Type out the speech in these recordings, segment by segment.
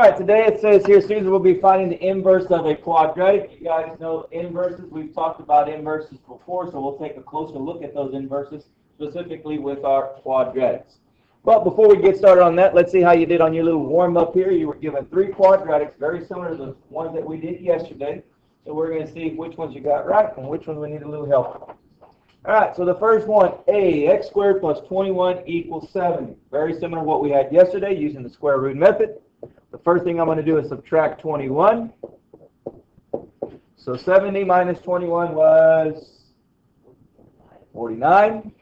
All right, today it says here, Susan will be finding the inverse of a quadratic. You guys know inverses. We've talked about inverses before, so we'll take a closer look at those inverses, specifically with our quadratics. But before we get started on that, let's see how you did on your little warm-up here. You were given three quadratics, very similar to the ones that we did yesterday. So we're going to see which ones you got right and which ones we need a little help. All right, so the first one, a, x squared plus 21 equals 70. Very similar to what we had yesterday using the square root method. The first thing I'm going to do is subtract 21. So 70 minus 21 was 49.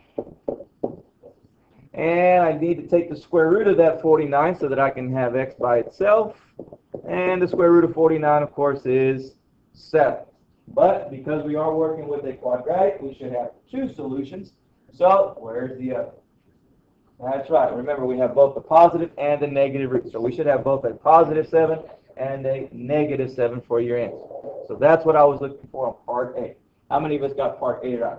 And I need to take the square root of that 49 so that I can have x by itself. And the square root of 49, of course, is 7. But because we are working with a quadratic, we should have two solutions. So where's the other? That's right. Remember, we have both the positive and the negative root. So we should have both a positive 7 and a negative 7 for your answer. So that's what I was looking for on part A. How many of us got part A right?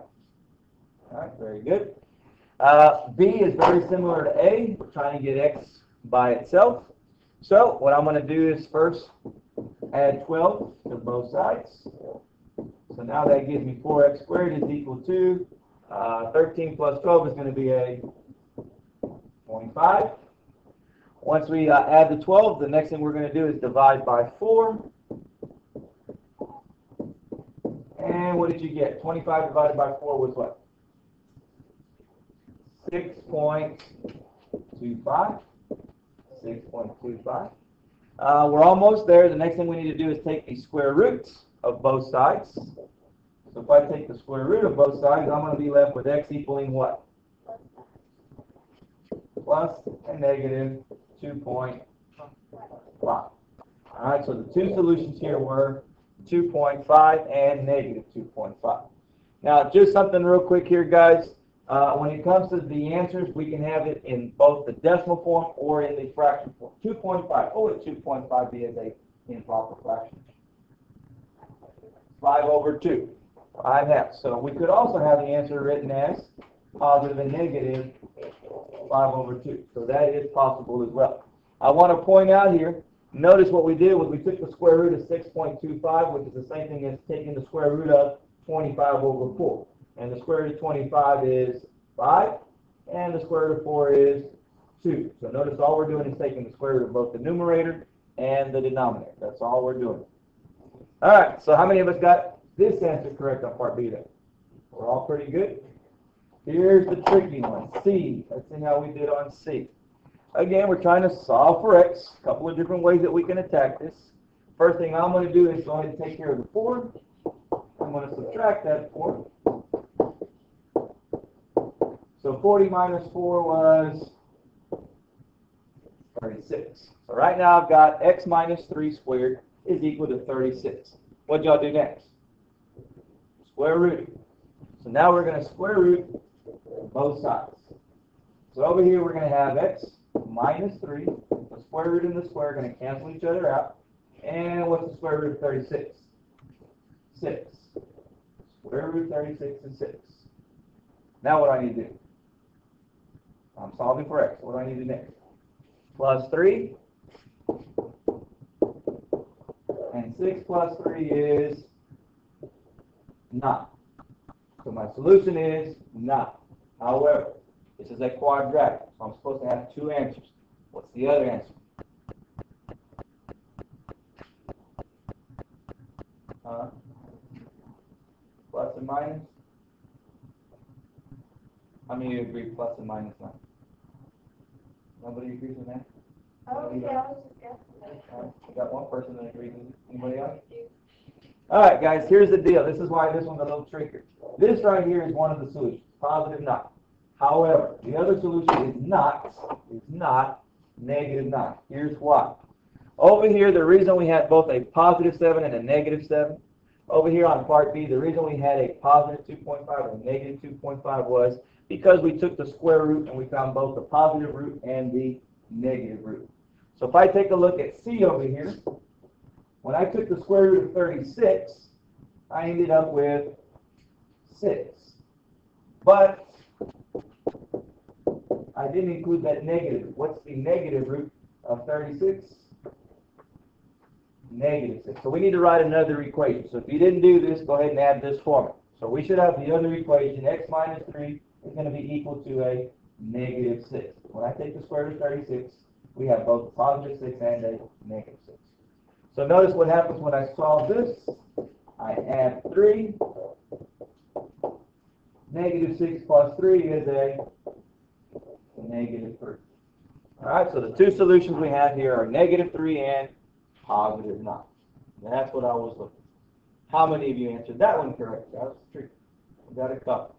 All right, very good. Uh, B is very similar to A. We're trying to get x by itself. So what I'm going to do is first add 12 to both sides. So now that gives me 4x squared is equal to uh, 13 plus 12 is going to be a 25. Once we uh, add the 12, the next thing we're going to do is divide by 4. And what did you get? 25 divided by 4 was what? 6.25. 6.25. Uh, we're almost there. The next thing we need to do is take the square roots of both sides. So if I take the square root of both sides, I'm going to be left with x equaling what? Plus and negative 2.5. All right, so the two solutions here were 2.5 and negative 2.5. Now, just something real quick here, guys. Uh, when it comes to the answers, we can have it in both the decimal form or in the fraction form. 2.5. Oh, would 2.5 be as a improper fraction? 5 over 2. 5 halves. So we could also have the answer written as positive and negative 5 over 2. So that is possible as well. I want to point out here, notice what we did was we took the square root of 6.25, which is the same thing as taking the square root of 25 over 4. And the square root of 25 is 5, and the square root of 4 is 2. So notice all we're doing is taking the square root of both the numerator and the denominator. That's all we're doing. All right, so how many of us got this answer correct on part B then? We're all pretty good. Here's the tricky one, C. Let's see how we did on C. Again, we're trying to solve for x. A couple of different ways that we can attack this. First thing I'm going to do is go ahead and take care of the 4. I'm going to subtract that 4. So 40 minus 4 was 36. So right now I've got x minus 3 squared is equal to 36. What y'all do next? Square root. So now we're going to square root both sides. So over here we're going to have x minus 3. The square root and the square are going to cancel each other out. And what's the square root of 36? 6. Square root of 36 is 6. Now what do I need to do? I'm solving for x. What do I need to do next? Plus 3. And 6 plus 3 is 9. So my solution is 9. However, this is a quadratic, so I'm supposed to have two answers. What's the other answer? Uh, plus and minus? How many agree plus and minus 9? Nobody agrees with that? Oh, yeah, I was just guessing. All right, We got one person that agrees with it. Anybody else? All right, guys, here's the deal. This is why this one's a little trickier. This right here is one of the solutions, positive 9. However, the other solution is not, is not negative 9. Here's why. Over here, the reason we had both a positive 7 and a negative 7, over here on part B, the reason we had a positive 2.5 and a negative 2.5 was because we took the square root and we found both the positive root and the negative root. So if I take a look at C over here, when I took the square root of 36, I ended up with 6. But I didn't include that negative. What's the negative root of 36? negative six. So we need to write another equation. So if you didn't do this, go ahead and add this for me. So we should have the other equation, x minus three is gonna be equal to a negative six. When I take the square root of thirty-six, we have both a positive six and a negative six. So notice what happens when I solve this. I add three. Negative six plus three is a negative three. All right, so the two solutions we have here are negative three and positive nine. And that's what I was looking. for. How many of you answered that one correct? That was tricky. Got it covered.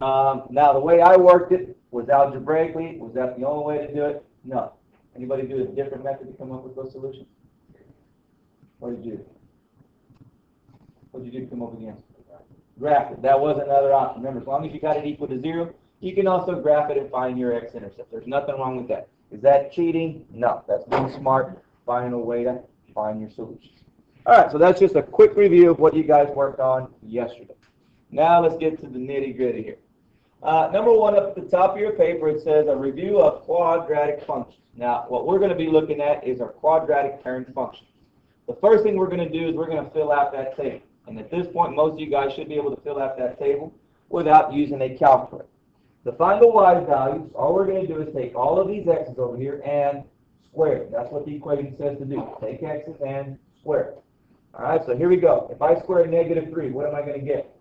Um, now, the way I worked it was algebraically. Was that the only way to do it? No. Anybody do a different method to come up with those solutions? What did you do? What did you do to come up with the answer? Graph it. That was another option. Remember, as long as you got it equal to zero, you can also graph it and find your x-intercept. There's nothing wrong with that. Is that cheating? No. That's being smart, finding a way to find your solutions. All right, so that's just a quick review of what you guys worked on yesterday. Now let's get to the nitty gritty here. Uh, number one, up at the top of your paper, it says a review of quadratic functions. Now, what we're going to be looking at is our quadratic parent function. The first thing we're going to do is we're going to fill out that table. And at this point, most of you guys should be able to fill out that table without using a calculator. To find the y values, all we're going to do is take all of these x's over here and square it. That's what the equation says to do. Take x's and square it. All right, so here we go. If I square negative 3, what am I going to get?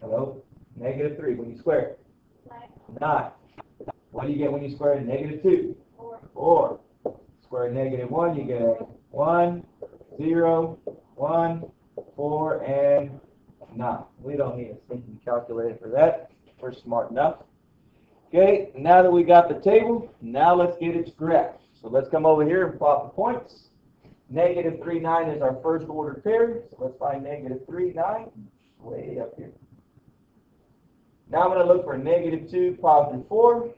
Hello? Negative 3 when you square it. Nine, What do you get when you square negative 2? four, 4. Square negative 1, you get 1, 0, 1, 4, and 9. We don't need a thinking calculator for that. We're smart enough. Okay, now that we got the table, now let's get its graph. So let's come over here and plot the points. Negative 3, 9 is our first order pair. So let's find negative 3, 9, way up here. Now I'm going to look for negative 2, positive 4,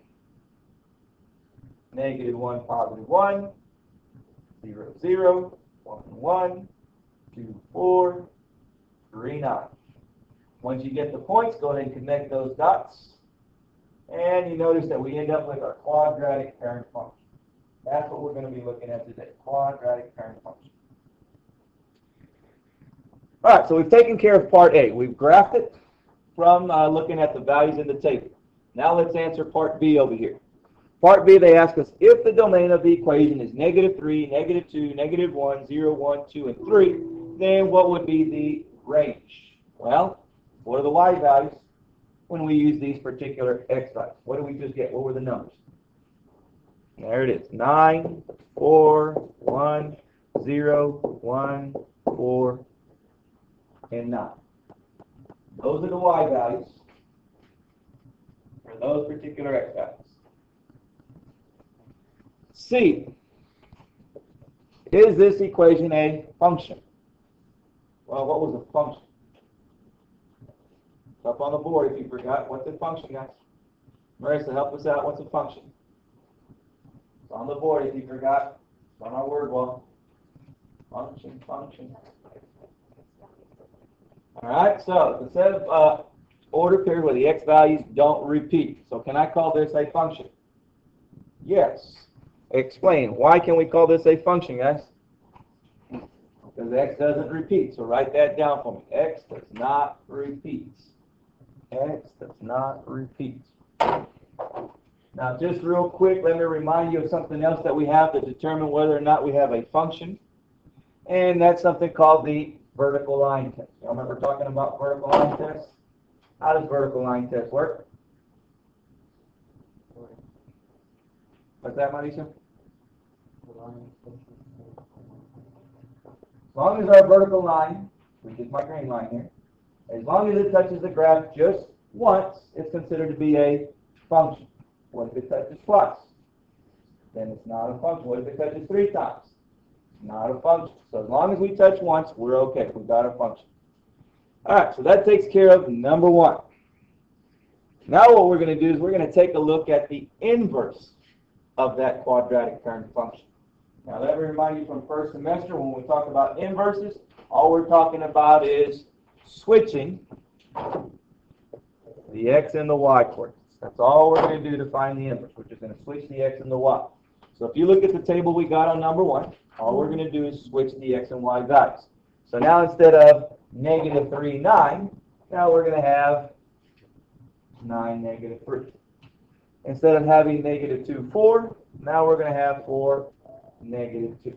negative 1, positive 1, 0, 0, 1, 1, 2, 4, 3, 9. Once you get the points, go ahead and connect those dots. And you notice that we end up with our quadratic parent function. That's what we're going to be looking at today, quadratic parent function. All right, so we've taken care of part A. We've graphed it from uh, looking at the values in the table. Now let's answer part B over here. Part B, they ask us if the domain of the equation is negative 3, negative 2, negative 1, 0, 1, 2, and 3, then what would be the range? Well, what are the y values when we use these particular x values? What did we just get? What were the numbers? There it is. 9, 4, 1, 0, 1, 4, and 9. Those are the y values for those particular x values. C. Is this equation a function? Well, what was a function? It's up on the board if you forgot. What's a function, guys? Marissa, help us out. What's a function? It's on the board if you forgot. It's on our word wall. Function, function. All right, so the set of uh, order pairs where the x values don't repeat. So can I call this a function? Yes. Explain. Why can we call this a function, guys? Because x doesn't repeat. So write that down for me. x does not repeat. x does not repeat. Now, just real quick, let me remind you of something else that we have to determine whether or not we have a function. And that's something called the vertical line test. Y'all remember talking about vertical line test? How does vertical line test work? What's that, Marisa? As long as our vertical line, which is my green line here, as long as it touches the graph just once, it's considered to be a function. What if it touches twice? Then it's not a function. What if it touches three times? Not a function. So as long as we touch once, we're okay. We've got a function. All right, so that takes care of number one. Now what we're going to do is we're going to take a look at the inverse of that quadratic parent function. Now let me remind you from first semester when we talk about inverses, all we're talking about is switching the x and the y coordinates. That's all we're going to do to find the inverse. We're just going to switch the x and the y. So if you look at the table we got on number one, all we're gonna do is switch the x and y values. So now instead of negative three, nine, now we're gonna have nine, negative three. Instead of having negative two, four, now we're gonna have four, negative two.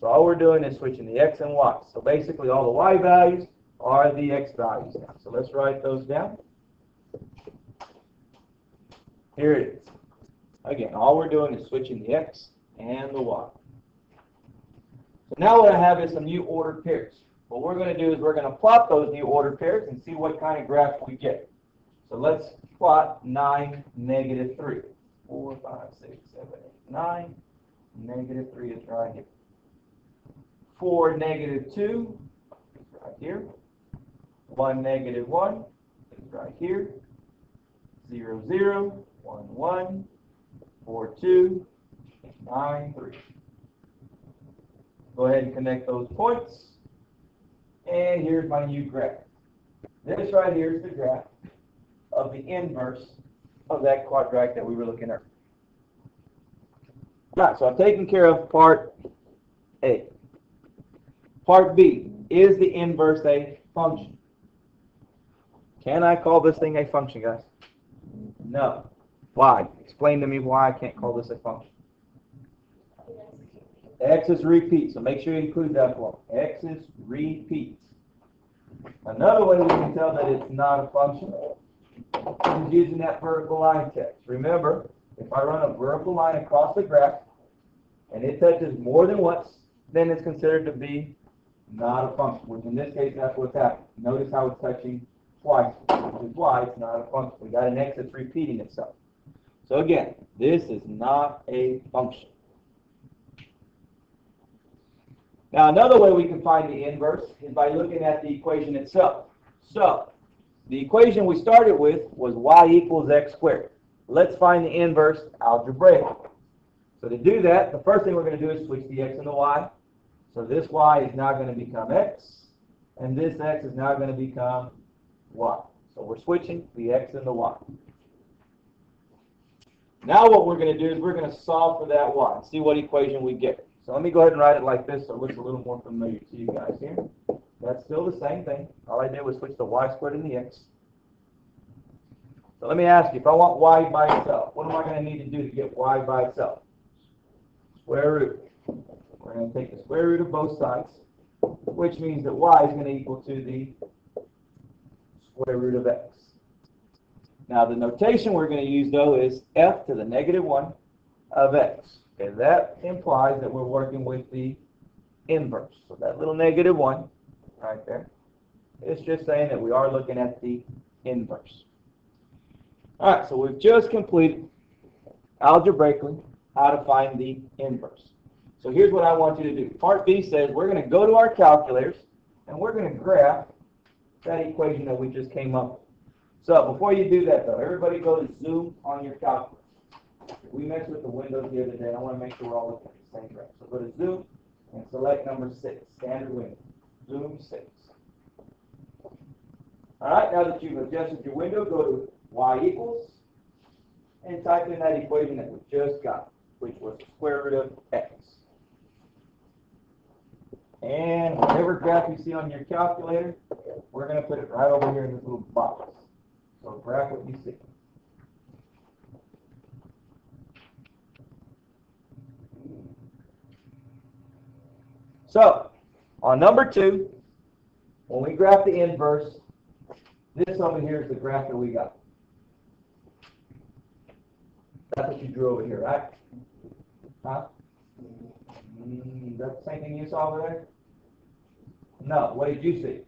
So all we're doing is switching the x and y. So basically, all the y values are the x values now. So let's write those down. Here it is. Again, all we're doing is switching the x and the y. So now what I have is some new ordered pairs. What we're going to do is we're going to plot those new ordered pairs and see what kind of graph we get. So let's plot 9, negative 3. 4, 5, 6, 7, 8, 9. Negative 3 is right here. 4, negative 2 is right here. 1, negative 1 is right here. 0, 0, 1, 1, 4, 2, 9, 3. Go ahead and connect those points. And here's my new graph. This right here is the graph of the inverse of that quadratic that we were looking at. Right, so I've taken care of part A. Part B, is the inverse a function? Can I call this thing a function, guys? No. Why? Explain to me why I can't call this a function. X is repeat, so make sure you include that one. X is repeat. Another way we can tell that it's not a function is using that vertical line test. Remember, if I run a vertical line across the graph and it touches more than once, then it's considered to be not a function, which in this case, that's what's happening. Notice how it's touching twice, which is why it's not a function. We got an x that's repeating itself. So again, this is not a function. Now, another way we can find the inverse is by looking at the equation itself. So, the equation we started with was y equals x squared. Let's find the inverse algebraically. So to do that, the first thing we're going to do is switch the x and the y. So this y is now going to become x, and this x is now going to become y. So we're switching the x and the y. Now what we're going to do is we're going to solve for that y and see what equation we get. So let me go ahead and write it like this so it looks a little more familiar to you guys here. That's still the same thing. All I did was switch the y squared and the x. So let me ask you, if I want y by itself, what am I going to need to do to get y by itself? Square root. We're going to take the square root of both sides, which means that y is going to equal to the square root of x. Now the notation we're going to use though is f to the negative 1 of x. Okay, that implies that we're working with the inverse. So that little negative 1 right there is just saying that we are looking at the inverse. All right, so we've just completed algebraically how to find the inverse. So here's what I want you to do. Part B says we're going to go to our calculators and we're going to graph that equation that we just came up with. So before you do that though, everybody go to zoom on your calculator. We messed with the windows the other day. I want to make sure we're all looking at the same graph. So go to zoom and select number six, standard window. Zoom six. All right, now that you've adjusted your window, go to y equals and type in that equation that we just got, which was the square root of x. And whatever graph you see on your calculator, we're going to put it right over here in this little box. So graph what you see. So, on number two, when we graph the inverse, this over here is the graph that we got. That's what you drew over here, right? Huh? Mm, that the same thing you saw over there? No, what did you see?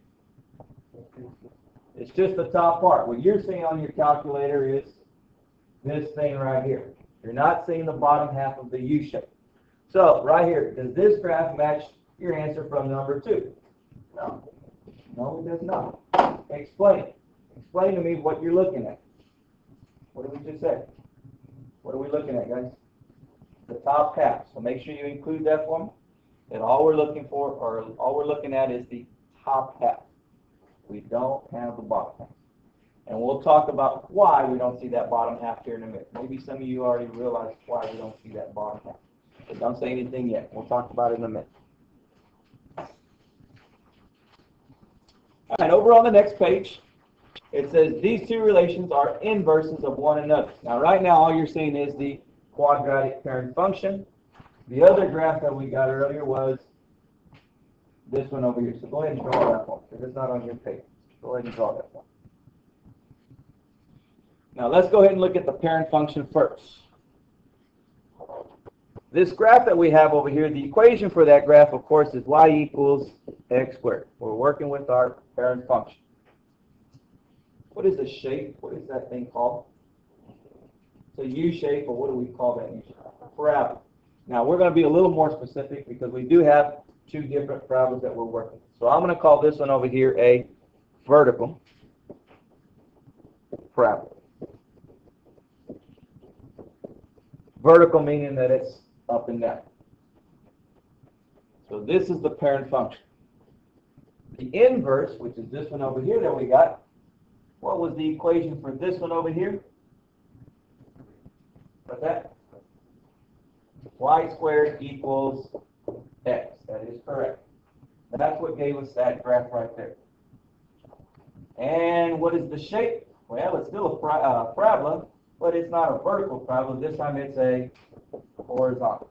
It's just the top part. What you're seeing on your calculator is this thing right here. You're not seeing the bottom half of the U shape. So, right here, does this graph match your answer from number two? No. No, it does not. Explain. Explain to me what you're looking at. What did we just say? What are we looking at, guys? The top half. So make sure you include that me. And all we're looking for, or all we're looking at is the top half. We don't have the bottom half. And we'll talk about why we don't see that bottom half here in a minute. Maybe some of you already realize why we don't see that bottom half. But don't say anything yet. We'll talk about it in a minute. All right, over on the next page, it says these two relations are inverses of one another. Now, right now, all you're seeing is the quadratic parent function. The other graph that we got earlier was this one over here. So go ahead and draw that one, because it's not on your page. Go ahead and draw that one. Now, let's go ahead and look at the parent function first. This graph that we have over here, the equation for that graph, of course, is y equals x squared. We're working with our parent function. What is the shape? What is that thing called? It's a U shape, or what do we call that U shape? Parabola. Now, we're going to be a little more specific because we do have two different parabolas that we're working with. So I'm going to call this one over here a vertical parabola. Vertical meaning that it's up and down. So this is the parent function. The inverse, which is this one over here that we got, what was the equation for this one over here? What's that? y squared equals x. That is correct. That's what gave us that graph right there. And what is the shape? Well, it's still a uh, parabola, but it's not a vertical parabola. This time it's a horizontal.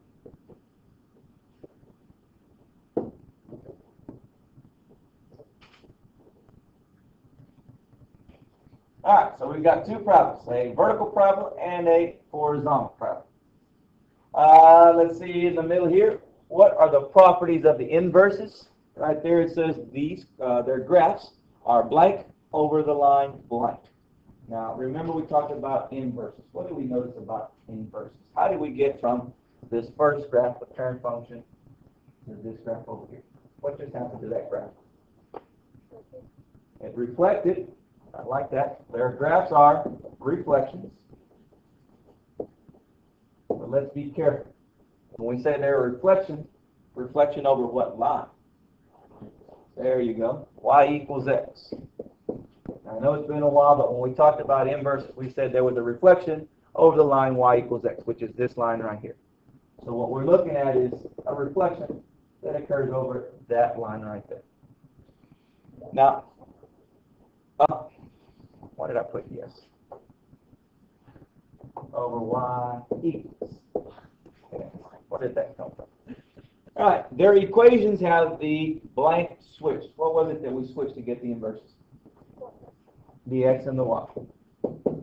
All right, so we've got two parabolas, a vertical parabola and a horizontal parabola. Uh, let's see in the middle here, what are the properties of the inverses? Right there it says these, uh, their graphs are blank over the line blank. Now, remember we talked about inverses. What do we notice about inverses? How did we get from this first graph, the parent function, to this graph over here? What just happened to that graph? It reflected. I like that. Their graphs are reflections. But let's be careful. When we say they're reflection, reflection over what line? There you go. Y equals X. I know it's been a while, but when we talked about inverses, we said there was a reflection over the line y equals x, which is this line right here. So what we're looking at is a reflection that occurs over that line right there. Now, uh, why did I put yes? Over y equals. Okay, Where did that come from? All right, their equations have the blank switch. What was it that we switched to get the inverses? the x and the y. So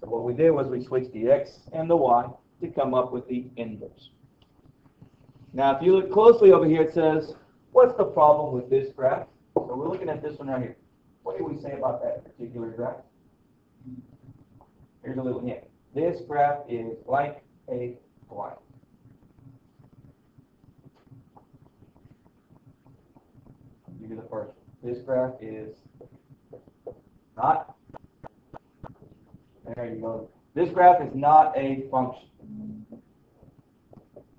what we did was we switched the x and the y to come up with the inverse. Now, if you look closely over here, it says, what's the problem with this graph? So we're looking at this one right here. What do we say about that particular graph? Here's a little hint. This graph is like a line. You the first. This graph is not. There you go. This graph is not a function.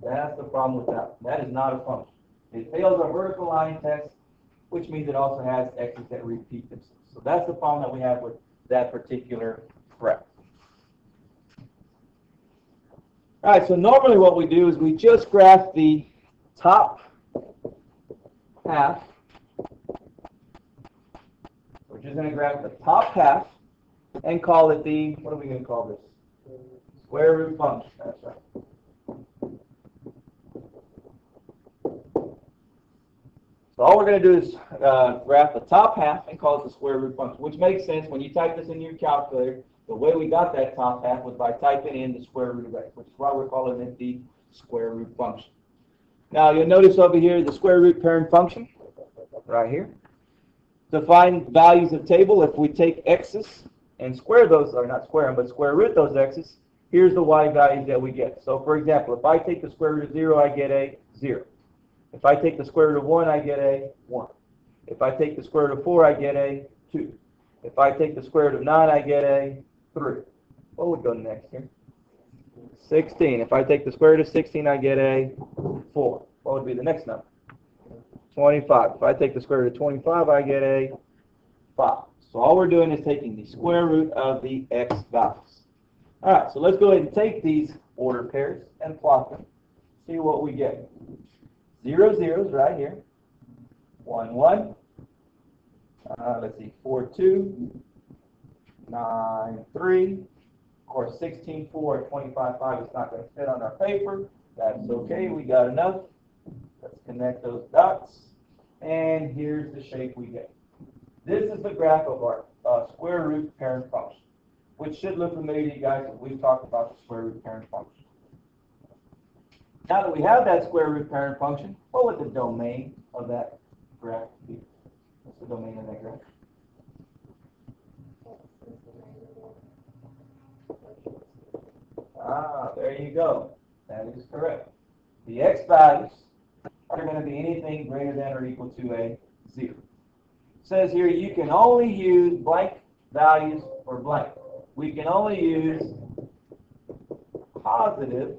That's the problem with that. That is not a function. It fails a vertical line test, which means it also has x's that repeat themselves. So that's the problem that we have with that particular graph. All right, so normally what we do is we just graph the top half we're just going to graph the top half and call it the, what are we going to call this? Square root function. That's right. So all we're going to do is uh, graph the top half and call it the square root function, which makes sense when you type this in your calculator. The way we got that top half was by typing in the square root of x, which is why we're calling it the square root function. Now you'll notice over here the square root parent function, right here to find values of table, if we take x's and square those, or not square them, but square root those x's, here's the y values that we get. So for example, if I take the square root of 0, I get a 0. If I take the square root of 1, I get a 1. If I take the square root of 4, I get a 2. If I take the square root of 9, I get a 3. What would go next here? 16. If I take the square root of 16, I get a 4. What would be the next number? 25. If I take the square root of 25, I get a 5. So all we're doing is taking the square root of the x values. All right, so let's go ahead and take these order pairs and plot them. See what we get. Zero zeros right here. One one. Uh, let's see, four two. Nine three. Of course, sixteen four and twenty-five five is not going to fit on our paper. That's okay. We got enough. Let's connect those dots. And here's the shape we get. This is the graph of our uh, square root parent function, which should look familiar to you guys if we've talked about the square root parent function. Now that we have that square root parent function, what would the domain of that graph be? What's the domain of that graph? Ah, there you go. That is correct. The x values are going to be anything greater than or equal to a 0. It says here you can only use blank values for blank. We can only use positive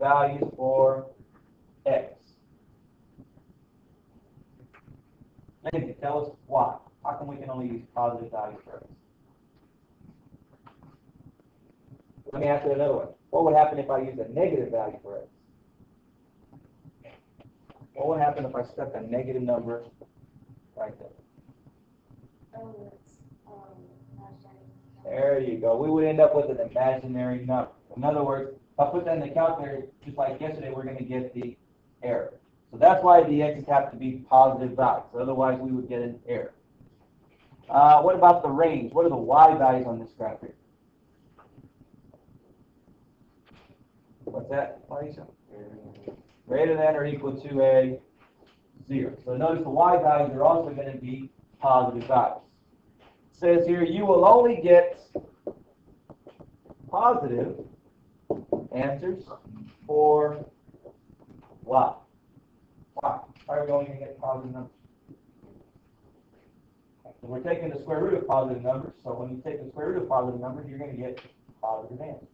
values for x. Maybe tell us why. How come we can only use positive values for x? Let me ask you another one. What would happen if I use a negative value for x? What would happen if I stuck a negative number right there? Oh, um. There you go. We would end up with an imaginary number. In other words, if I put that in the calculator, just like yesterday, we're going to get the error. So that's why the x's have to be positive values. Otherwise, we would get an error. Uh, what about the range? What are the y values on this graph here? What's that? Greater than or equal to a zero. So notice the y values are also going to be positive values. It says here you will only get positive answers for y. Why? Why are we only going to get positive numbers? We're taking the square root of positive numbers, so when you take the square root of positive numbers, you're going to get positive answers.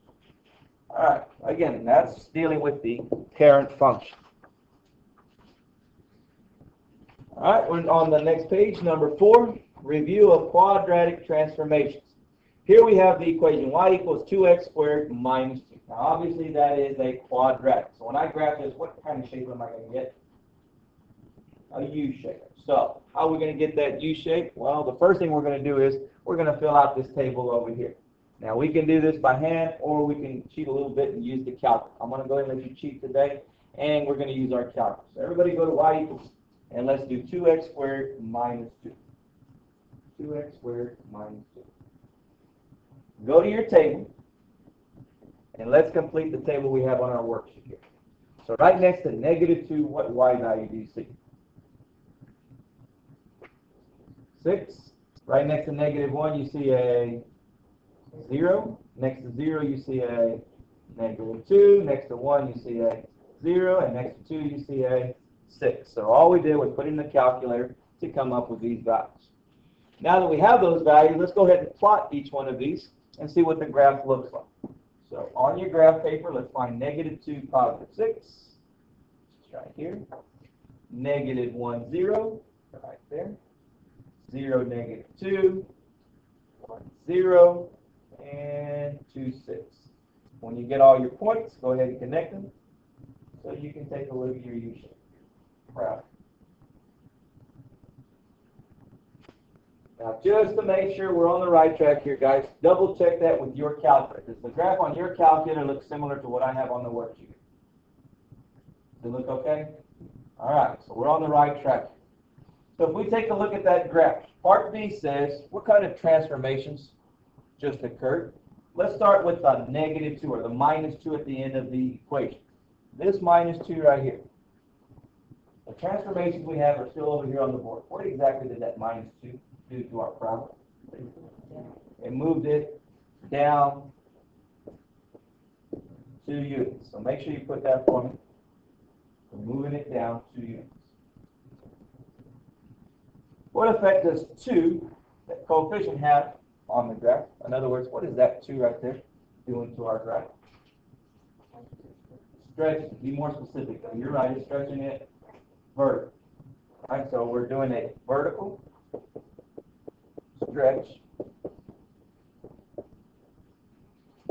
All right, again, that's dealing with the parent function. All right, we're on the next page, number four, review of quadratic transformations. Here we have the equation y equals 2x squared minus 2. Now, obviously, that is a quadratic. So when I graph this, what kind of shape am I going to get? A U shape. So how are we going to get that U shape? Well, the first thing we're going to do is we're going to fill out this table over here. Now, we can do this by hand, or we can cheat a little bit and use the calculator. I'm going to go ahead and let you cheat today, and we're going to use our calculator. So everybody go to y equals, and let's do 2x squared minus 2. 2x squared minus 2. Go to your table, and let's complete the table we have on our worksheet here. So right next to negative 2, what y value do you see? 6. Right next to negative 1, you see a 0. Next to 0, you see a negative 2. Next to 1, you see a 0. And next to 2, you see a 6. So all we did was put in the calculator to come up with these values. Now that we have those values, let's go ahead and plot each one of these and see what the graph looks like. So on your graph paper, let's find negative 2, positive 6. It's right here. Negative 1, 0, right there. 0, negative 2, 1, 0, and 2, 6. When you get all your points, go ahead and connect them so you can take a look at your U-shape graph. Now, just to make sure we're on the right track here, guys, double check that with your calculator. Does the graph on your calculator look similar to what I have on the worksheet? Does it look okay? All right, so we're on the right track. So if we take a look at that graph, part B says what kind of transformations just occurred. Let's start with the negative 2 or the minus 2 at the end of the equation. This minus 2 right here. The transformations we have are still over here on the board. What exactly did that minus 2 do to our problem? It moved it down two units. So make sure you put that for me. We're moving it down two units. What effect does 2, that coefficient, have on the graph? In other words, what is that 2 right there doing to our graph? Stretching. Be more specific. You're right. It's stretching it vertical. Right. So we're doing a vertical stretch.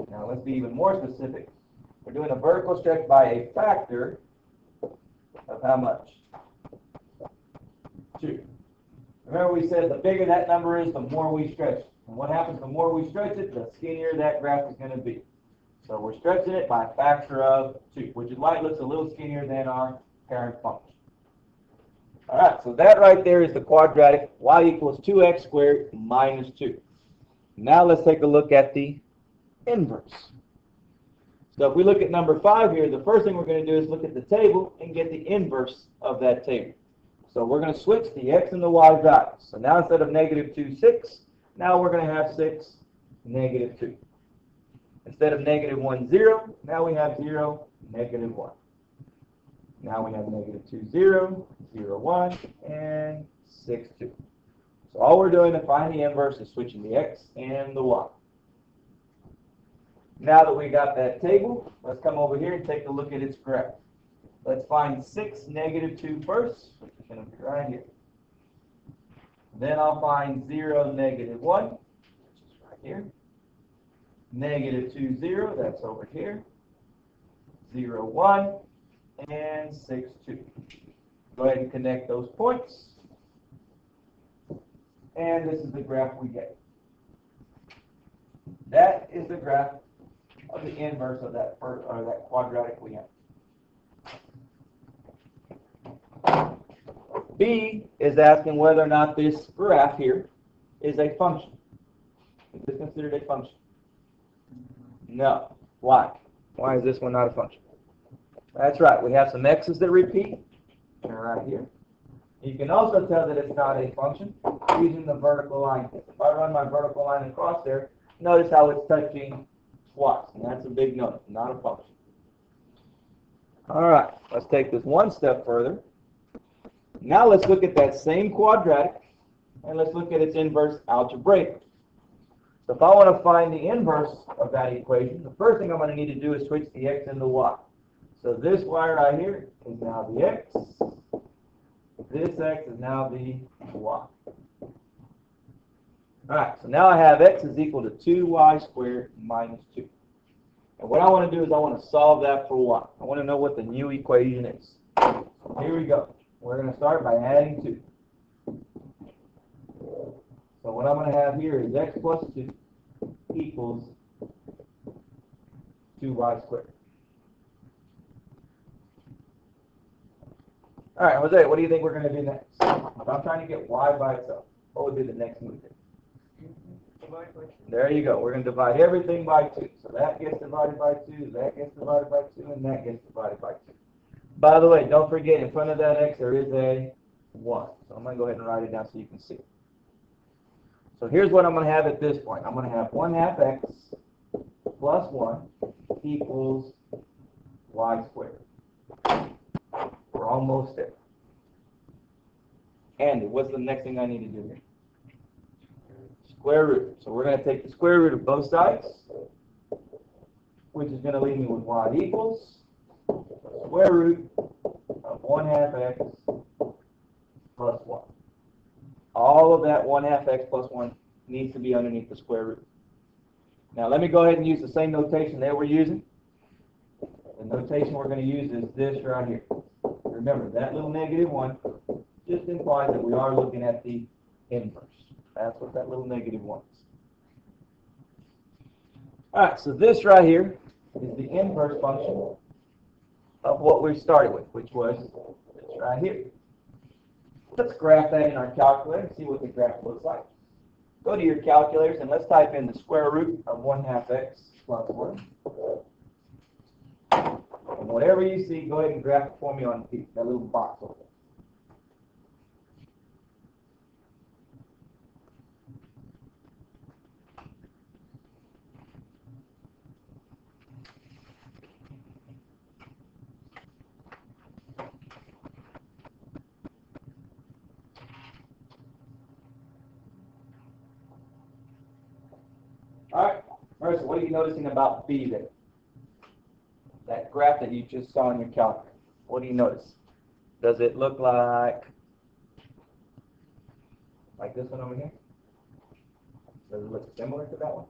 Now let's be even more specific. We're doing a vertical stretch by a factor of how much? Two. Remember we said the bigger that number is, the more we stretch. And what happens, the more we stretch it, the skinnier that graph is gonna be. So we're stretching it by a factor of two, which is why it looks a little skinnier than our parent function. All right, so that right there is the quadratic, y equals 2x squared minus 2. Now let's take a look at the inverse. So if we look at number 5 here, the first thing we're going to do is look at the table and get the inverse of that table. So we're going to switch the x and the y values. So now instead of negative 2, 6, now we're going to have 6, negative 2. Instead of negative 1, 0, now we have 0, negative 1. Now we have negative 2, 0, 0, 1, and 6, 2. So all we're doing to find the inverse is switching the x and the y. Now that we got that table, let's come over here and take a look at its graph. Let's find 6, negative 2 first, which is going to be right here. Then I'll find 0, negative 1, which is right here. Negative 2, 0, that's over here. 0, 1, and 6, 2. Go ahead and connect those points. And this is the graph we get. That is the graph of the inverse of that first, or that quadratic we have. B is asking whether or not this graph here is a function. Is this considered a function? No. Why? Why is this one not a function? That's right. We have some x's that repeat. They're right here. You can also tell that it's not a function using the vertical line. If I run my vertical line across there, notice how it's touching twice. And that's a big note, not a function. All right, let's take this one step further. Now let's look at that same quadratic, and let's look at its inverse algebraically. So if I want to find the inverse of that equation, the first thing I'm going to need to do is switch the x and the y. So this y right here is now the x. This x is now the y. Alright, so now I have x is equal to 2y squared minus 2. And what I want to do is I want to solve that for y. I want to know what the new equation is. Here we go. We're going to start by adding 2. So what I'm going to have here is x plus 2 equals 2y squared. All right, Jose, what do you think we're going to do next? If I'm trying to get y by itself, what would be the next move? There you go. We're going to divide everything by 2. So that gets divided by 2, that gets divided by 2, and that gets divided by 2. By the way, don't forget, in front of that x, there is a 1. So I'm going to go ahead and write it down so you can see. So here's what I'm going to have at this point. I'm going to have 1 half x plus 1 equals y squared. Almost there. Andy, what's the next thing I need to do here? Square root. So we're going to take the square root of both sides, which is going to leave me with y equals square root of 1 half x plus 1. All of that 1 half x plus 1 needs to be underneath the square root. Now let me go ahead and use the same notation that we're using. The notation we're going to use is this right here. Remember, that little negative 1 just implies that we are looking at the inverse. That's what that little negative 1 is. Alright, so this right here is the inverse function of what we started with, which was this right here. Let's graph that in our calculator and see what the graph looks like. Go to your calculators and let's type in the square root of 1 half x plus 1. Whatever you see, go ahead and graph it for me on that little box over there. All right, Marissa, what are you noticing about B there? That graph that you just saw in your calculator. What do you notice? Does it look like like this one over here? Does it look similar to that one?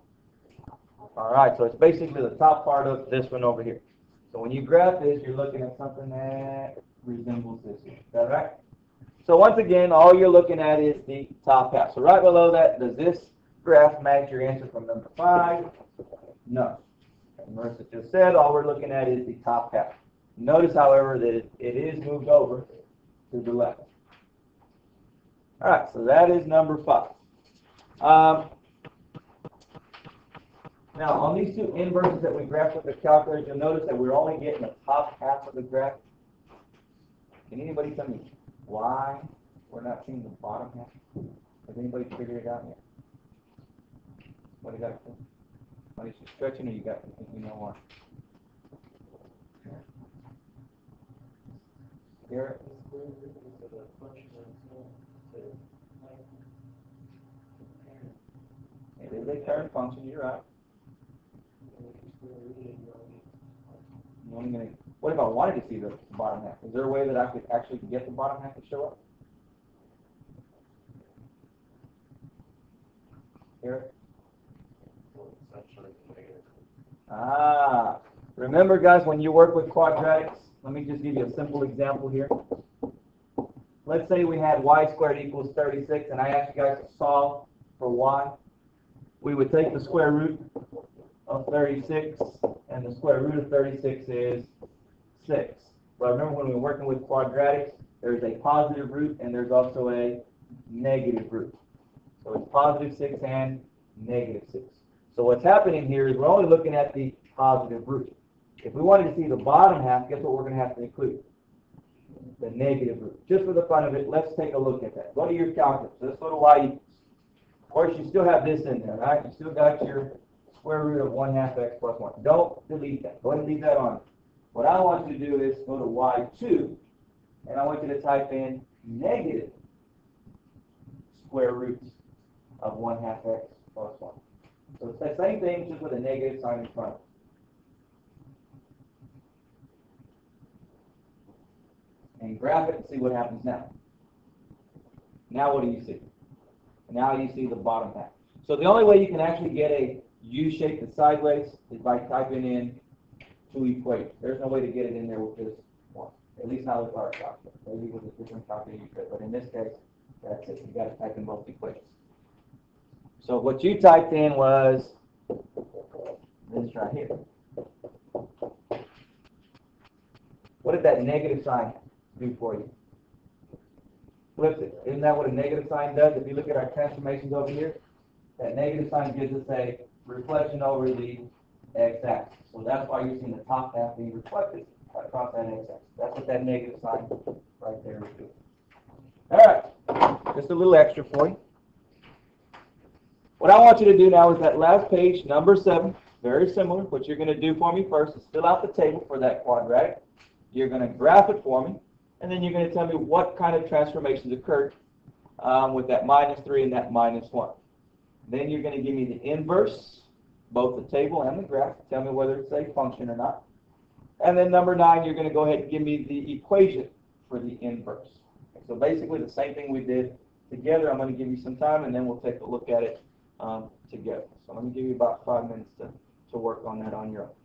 All right, so it's basically the top part of this one over here. So when you graph this, you're looking at something that resembles this here. Is that right? So once again, all you're looking at is the top half. So right below that, does this graph match your answer from number five? No. As Marissa just said, all we're looking at is the top half. Notice, however, that it, it is moved over to the left. All right, so that is number five. Um, now, on these two inverses that we graphed with the calculator, you'll notice that we're only getting the top half of the graph. Can anybody tell me why we're not seeing the bottom half? Has anybody figured it out yet? What do you got? Is you stretching or you got, you know what? Garrett? It is a current function, you're right. What if I wanted to see the bottom half? Is there a way that I could actually get the bottom half to show up? Here? Ah, remember guys, when you work with quadratics, let me just give you a simple example here. Let's say we had y squared equals 36 and I asked you guys to solve for y. We would take the square root of 36 and the square root of 36 is 6. But remember when we're working with quadratics, there's a positive root and there's also a negative root. So it's positive 6 and negative 6. So what's happening here is we're only looking at the positive root. If we wanted to see the bottom half, guess what we're going to have to include? The negative root. Just for the fun of it, let's take a look at that. Go to your. Let's go to y. Of course, you still have this in there, right? You still got your square root of 1 half x plus 1. Don't delete that. Go ahead and leave that on. What I want you to do is go to y2, and I want you to type in negative square root of 1 half x plus 1. So it's the same thing, just with a negative sign in front. And graph it and see what happens now. Now what do you see? Now you see the bottom half. So the only way you can actually get a U shape that's sideways is by typing in two equations. There's no way to get it in there with this one. At least not with our calculator. Maybe with a different calculator but in this case, that's it. You got to type in both equations. So what you typed in was this right here. What did that negative sign do for you? Flips it. Isn't that what a negative sign does? If you look at our transformations over here, that negative sign gives us a reflection over the x-axis. So that's why you're seeing the top half being reflected across that x-axis. That's what that negative sign right there is doing. All right, just a little extra for you. What I want you to do now is that last page, number seven, very similar. What you're going to do for me first is fill out the table for that quadratic. You're going to graph it for me, and then you're going to tell me what kind of transformations occurred um, with that minus 3 and that minus 1. Then you're going to give me the inverse, both the table and the graph. Tell me whether it's a function or not. And then number 9, you're going to go ahead and give me the equation for the inverse. So basically the same thing we did together. I'm going to give you some time, and then we'll take a look at it um, together. So let me give you about five minutes to, to work on that on your own.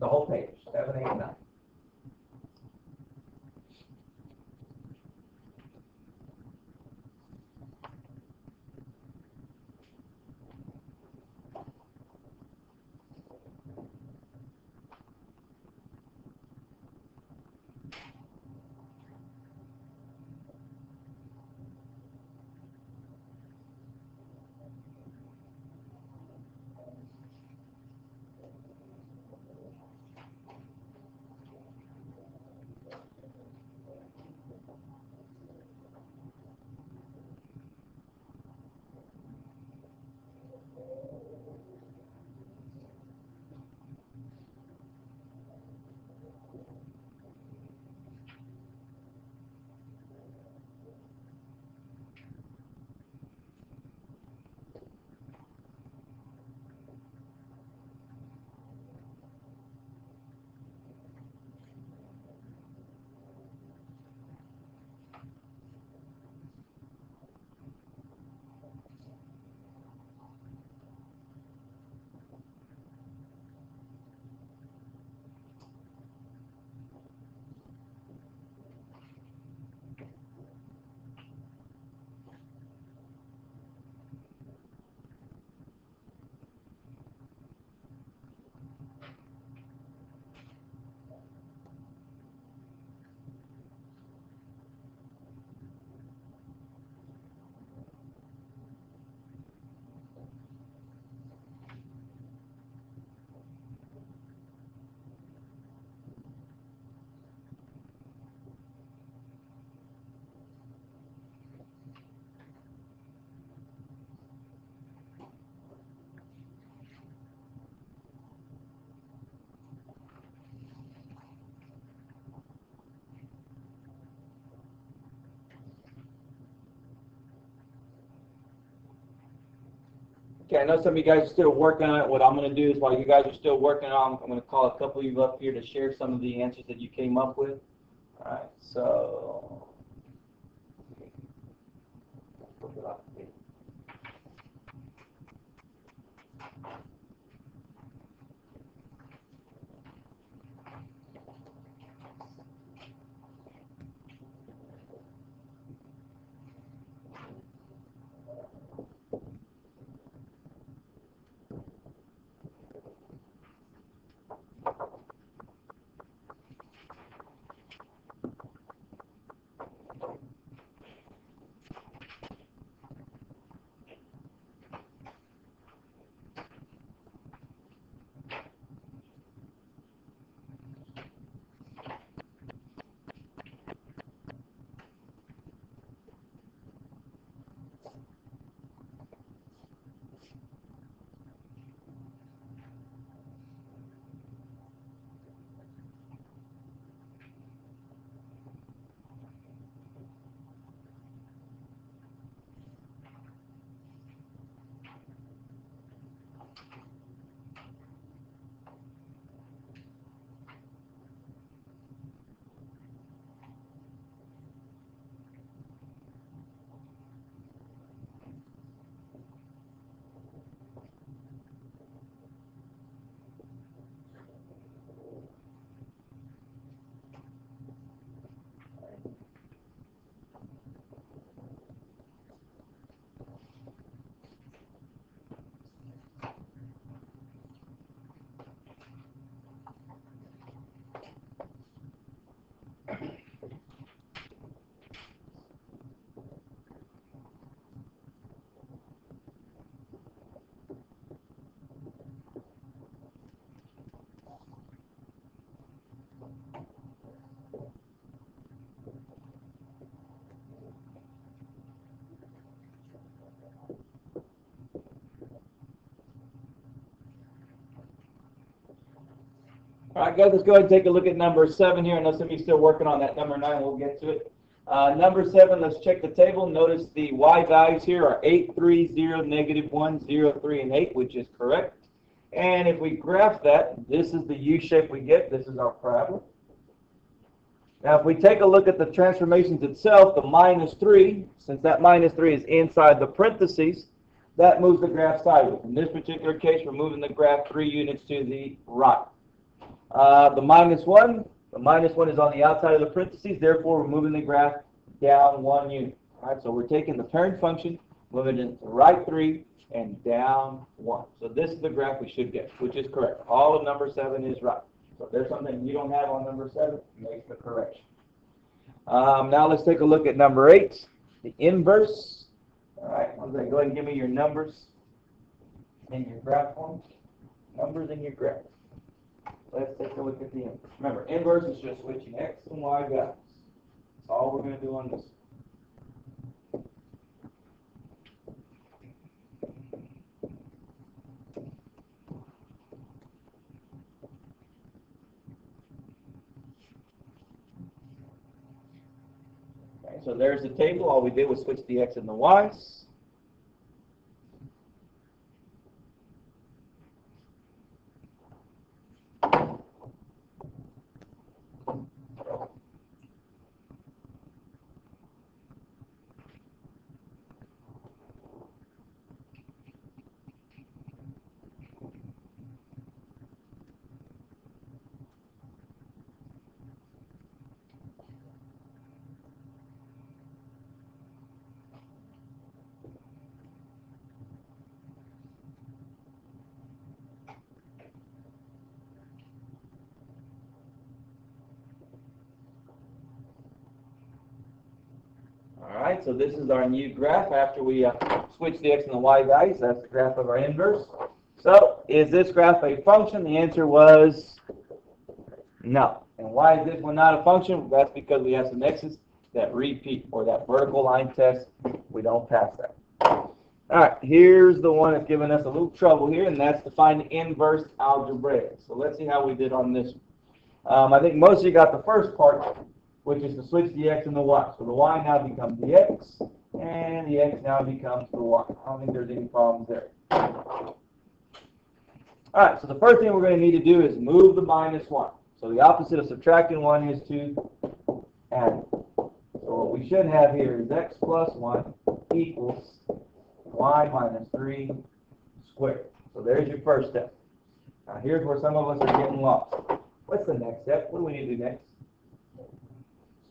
The whole page, seven, eight, nine. Okay, I know some of you guys are still working on it. What I'm gonna do is while you guys are still working on, it, I'm gonna call a couple of you up here to share some of the answers that you came up with. Alright, so. All right, guys, let's go ahead and take a look at number seven here. I know some of you still working on that number nine. We'll get to it. Uh, number seven, let's check the table. Notice the y values here are 8, 3, 0, negative 1, 0, 3, and 8, which is correct. And if we graph that, this is the U shape we get. This is our parabola. Now, if we take a look at the transformations itself, the minus 3, since that minus 3 is inside the parentheses, that moves the graph sideways. In this particular case, we're moving the graph 3 units to the right. Uh, the minus 1, the minus 1 is on the outside of the parentheses, therefore we're moving the graph down one unit. All right, so we're taking the parent function, moving it to right 3 and down 1. So this is the graph we should get, which is correct. All of number 7 is right. So if there's something you don't have on number 7, make the correction. Um, now let's take a look at number 8, the inverse. All right, go ahead and give me your numbers in your graph form. Numbers in your graph. Let's take a look at the inverse. Remember, inverse is just switching x and y values. That's all we're going to do on this. Okay, so there's the table. All we did was switch the x and the y's. All right, so this is our new graph after we uh, switch the x and the y values. That's the graph of our inverse. So, is this graph a function? The answer was no. And why is this one not a function? That's because we have some x's that repeat, or that vertical line test. We don't pass that. All right, here's the one that's giving us a little trouble here, and that's to find the inverse algebraic. So let's see how we did on this one. Um, I think most of you got the first part, which is to switch the x and the y. So the y now becomes the x, And the x now becomes the y. I don't think there's any problems there. Alright, so the first thing we're going to need to do is move the minus 1. So the opposite of subtracting 1 is to add. So what we should have here is x plus 1 equals y minus 3 squared. So there's your first step. Now here's where some of us are getting lost. What's the next step? What do we need to do next?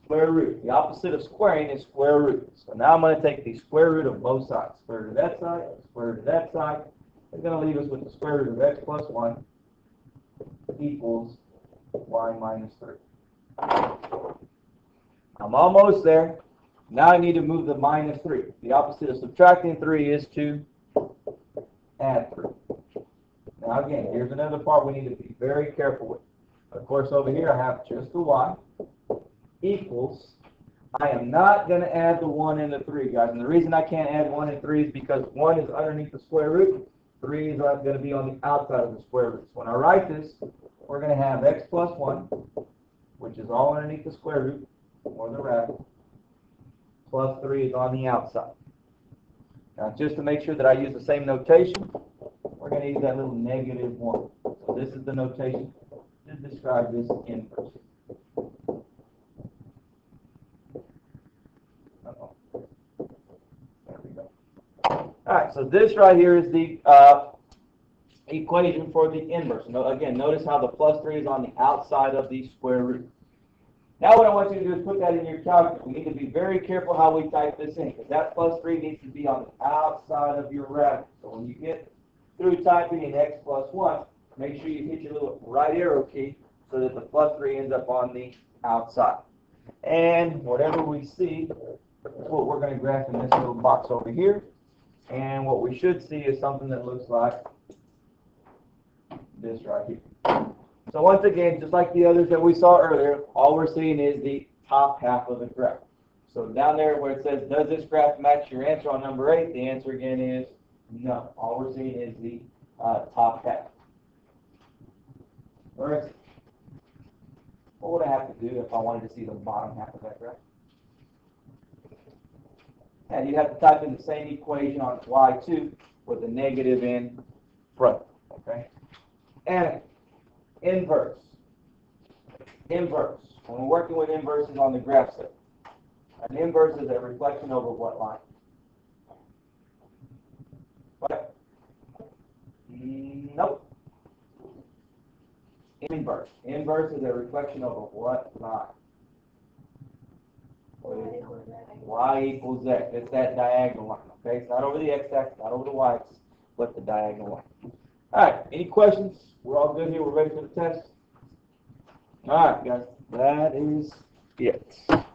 Square root. The opposite of squaring is square root. So now I'm going to take the square root of both sides. Square root of that side, square root of that side. It's going to leave us with the square root of x plus 1 equals y minus 3. I'm almost there. Now I need to move the minus 3. The opposite of subtracting 3 is to add 3. Now again, here's another part we need to be very careful with. Of course, over here I have just the y equals. I am not going to add the 1 and the 3, guys. And the reason I can't add 1 and 3 is because 1 is underneath the square root. 3 is going to be on the outside of the square root. So when I write this, we're going to have x plus 1, which is all underneath the square root, or the radical, plus 3 is on the outside. Now, just to make sure that I use the same notation, we're going to use that little negative 1. So this is the notation to describe this inverse. Uh-oh. There we go. All right, so this right here is the uh, equation for the inverse. No, again, notice how the plus 3 is on the outside of the square root. Now what I want you to do is put that in your calculator. We need to be very careful how we type this in, because that plus 3 needs to be on the outside of your radical. So when you get through typing in x plus 1, make sure you hit your little right arrow key so that the plus 3 ends up on the outside. And whatever we see, that's what we're going to graph in this little box over here. And what we should see is something that looks like this right here. So once again, just like the others that we saw earlier, all we're seeing is the top half of the graph. So down there where it says, does this graph match your answer on number eight? The answer again is no. All we're seeing is the uh, top half. Where is it? What would I have to do if I wanted to see the bottom half of that graph? And you'd have to type in the same equation on y2 with a negative in front. Okay? And inverse. Inverse. When we're working with inverses on the graph set, an inverse is a reflection over what line? What? Nope. Inverse. Inverse is a reflection over what line? Y equals x. It's that diagonal line, okay? It's not over the x-axis, not over the y-axis, but the diagonal line. All right, any questions? We're all good here, we're ready for the test? All right, guys, that is it.